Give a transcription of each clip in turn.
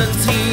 zusammenziehen.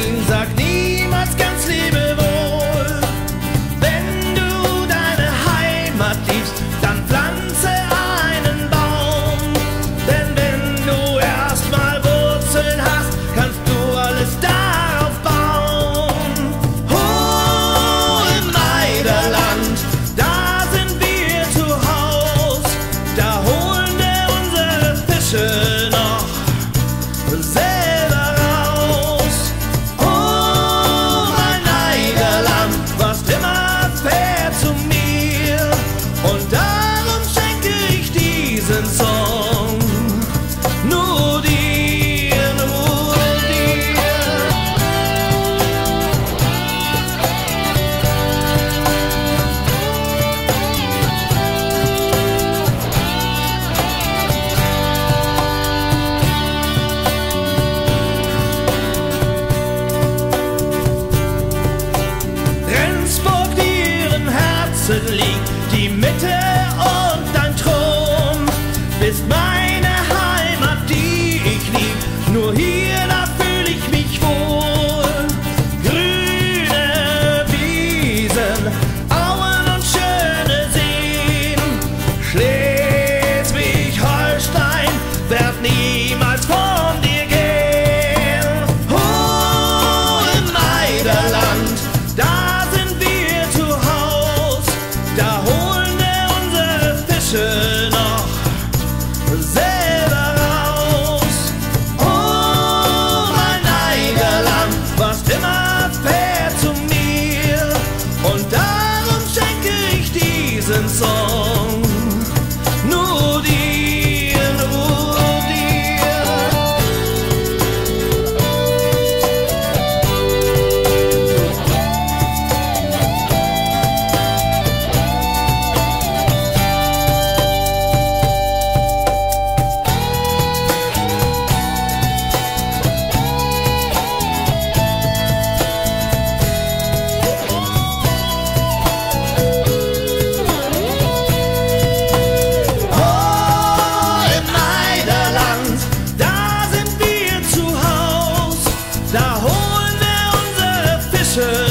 Sind